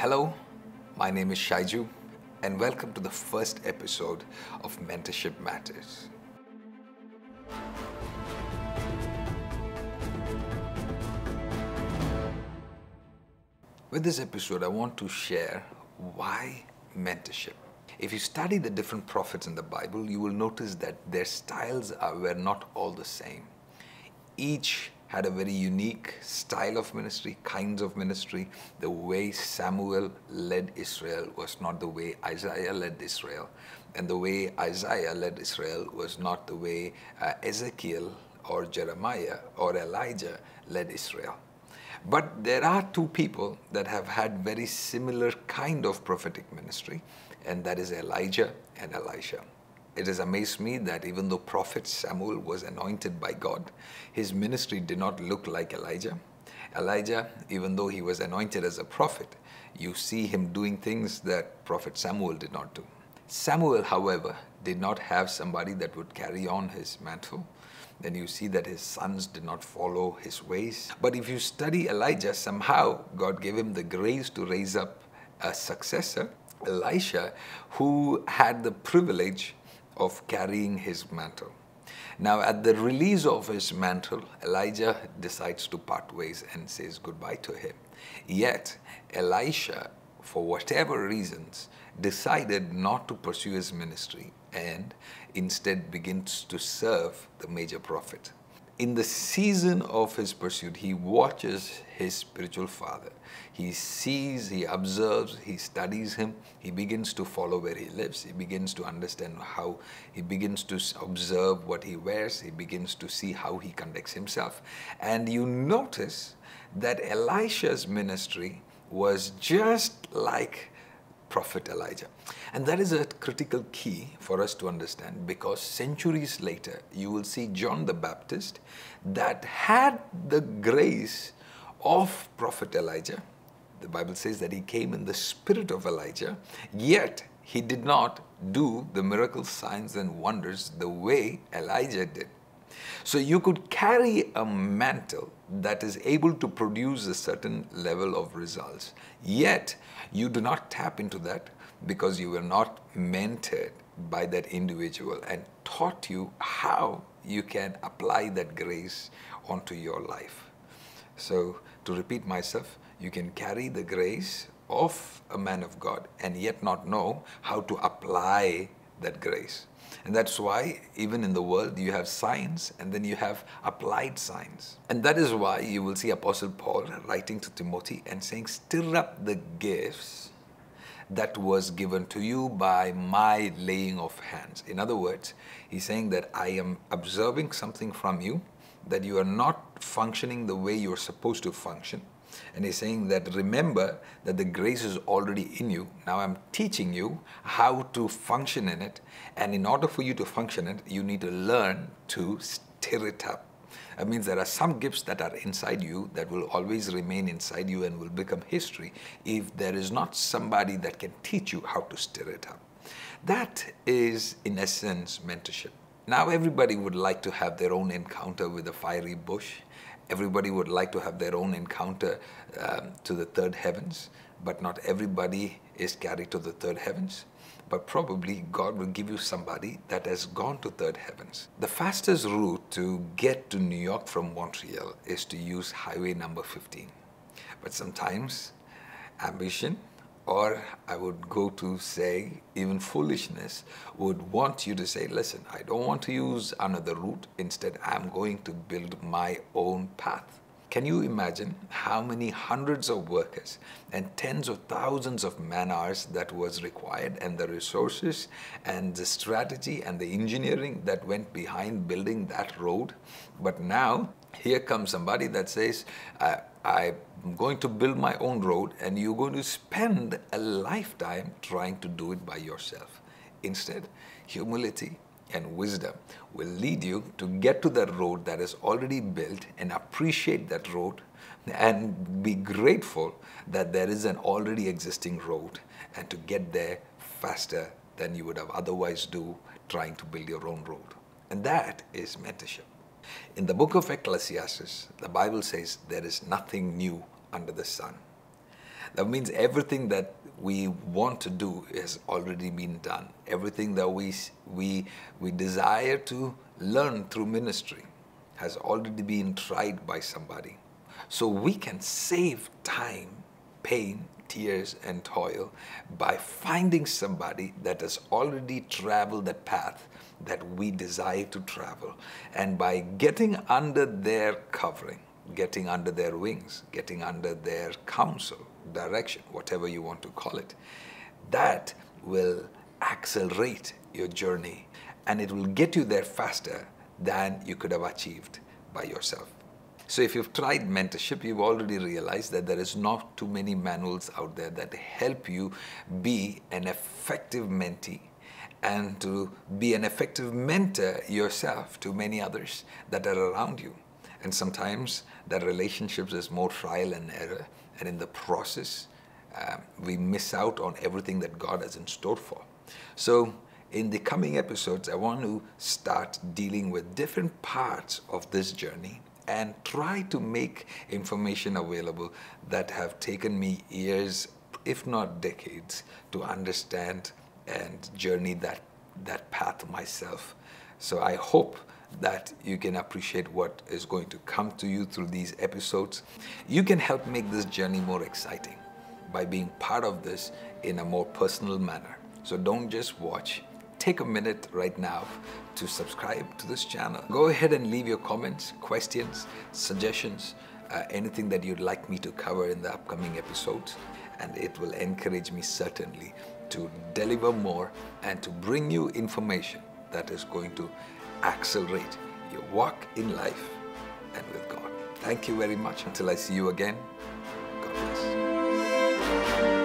Hello, my name is Shyju, and welcome to the first episode of Mentorship Matters. With this episode, I want to share why mentorship. If you study the different prophets in the Bible, you will notice that their styles are, were not all the same. Each had a very unique style of ministry, kinds of ministry. The way Samuel led Israel was not the way Isaiah led Israel. And the way Isaiah led Israel was not the way uh, Ezekiel or Jeremiah or Elijah led Israel. But there are two people that have had very similar kind of prophetic ministry, and that is Elijah and Elisha. It has amazed me that even though prophet Samuel was anointed by God, his ministry did not look like Elijah. Elijah, even though he was anointed as a prophet, you see him doing things that prophet Samuel did not do. Samuel, however, did not have somebody that would carry on his mantle. Then you see that his sons did not follow his ways. But if you study Elijah, somehow God gave him the grace to raise up a successor, Elisha, who had the privilege of carrying his mantle. Now, at the release of his mantle, Elijah decides to part ways and says goodbye to him. Yet, Elisha, for whatever reasons, decided not to pursue his ministry and instead begins to serve the major prophet in the season of his pursuit, he watches his spiritual father. He sees, he observes, he studies him. He begins to follow where he lives. He begins to understand how, he begins to observe what he wears. He begins to see how he conducts himself. And you notice that Elisha's ministry was just like Prophet Elijah. And that is a critical key for us to understand because centuries later, you will see John the Baptist that had the grace of Prophet Elijah. The Bible says that he came in the spirit of Elijah, yet he did not do the miracle signs and wonders the way Elijah did. So you could carry a mantle that is able to produce a certain level of results. Yet you do not tap into that because you were not mentored by that individual and taught you how you can apply that grace onto your life. So, to repeat myself, you can carry the grace of a man of God and yet not know how to apply that grace. And that's why, even in the world, you have science and then you have applied science. And that is why you will see Apostle Paul writing to Timothy and saying, Stir up the gifts that was given to you by my laying of hands. In other words, he's saying that I am observing something from you, that you are not functioning the way you're supposed to function and he's saying that remember that the grace is already in you. Now I'm teaching you how to function in it. And in order for you to function in it, you need to learn to stir it up. That means there are some gifts that are inside you that will always remain inside you and will become history if there is not somebody that can teach you how to stir it up. That is, in essence, mentorship. Now, everybody would like to have their own encounter with a fiery bush everybody would like to have their own encounter um, to the third heavens, but not everybody is carried to the third heavens. But probably God will give you somebody that has gone to third heavens. The fastest route to get to New York from Montreal is to use highway number 15. But sometimes ambition or I would go to say, even foolishness, would want you to say, listen, I don't want to use another route. Instead, I'm going to build my own path. Can you imagine how many hundreds of workers and tens of thousands of man hours that was required and the resources and the strategy and the engineering that went behind building that road? But now, here comes somebody that says, uh, I'm going to build my own road and you're going to spend a lifetime trying to do it by yourself. Instead, humility and wisdom will lead you to get to that road that is already built and appreciate that road and be grateful that there is an already existing road and to get there faster than you would have otherwise do trying to build your own road. And that is mentorship. In the book of Ecclesiastes, the Bible says there is nothing new under the sun. That means everything that we want to do has already been done. Everything that we, we, we desire to learn through ministry has already been tried by somebody. So we can save time, pain, tears, and toil by finding somebody that has already traveled that path that we desire to travel. And by getting under their covering, getting under their wings, getting under their counsel, direction, whatever you want to call it, that will accelerate your journey and it will get you there faster than you could have achieved by yourself. So if you've tried mentorship, you've already realized that there is not too many manuals out there that help you be an effective mentee and to be an effective mentor yourself to many others that are around you. And sometimes that relationships is more trial and error. And in the process, uh, we miss out on everything that God has in store for. So in the coming episodes, I want to start dealing with different parts of this journey and try to make information available that have taken me years, if not decades, to understand and journey that, that path myself. So I hope that you can appreciate what is going to come to you through these episodes. You can help make this journey more exciting by being part of this in a more personal manner. So don't just watch. Take a minute right now to subscribe to this channel. Go ahead and leave your comments, questions, suggestions, uh, anything that you'd like me to cover in the upcoming episodes. And it will encourage me certainly to deliver more and to bring you information that is going to accelerate your walk in life and with God. Thank you very much. Until I see you again, God bless.